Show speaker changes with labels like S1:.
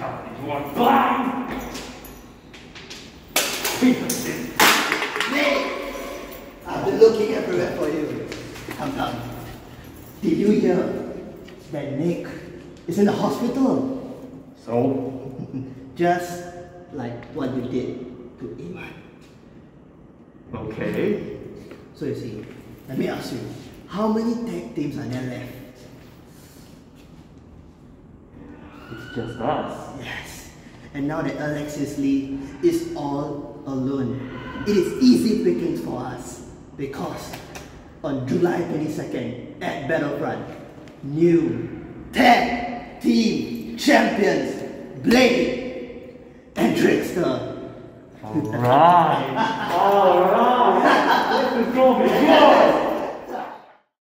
S1: are blind!
S2: Nick! I've been looking everywhere for you. Come down. Did you hear that Nick is in the hospital?
S1: So?
S2: Just like what you did to Emman.
S1: Okay.
S2: So you see, let me ask you, how many tag teams are there left?
S1: Just us.
S2: Yes. And now that Alexis Lee is all alone, it is easy pickings for us because on July 22nd at Battlefront, new tag team champions Blade and Trickster.
S1: Alright. Alright.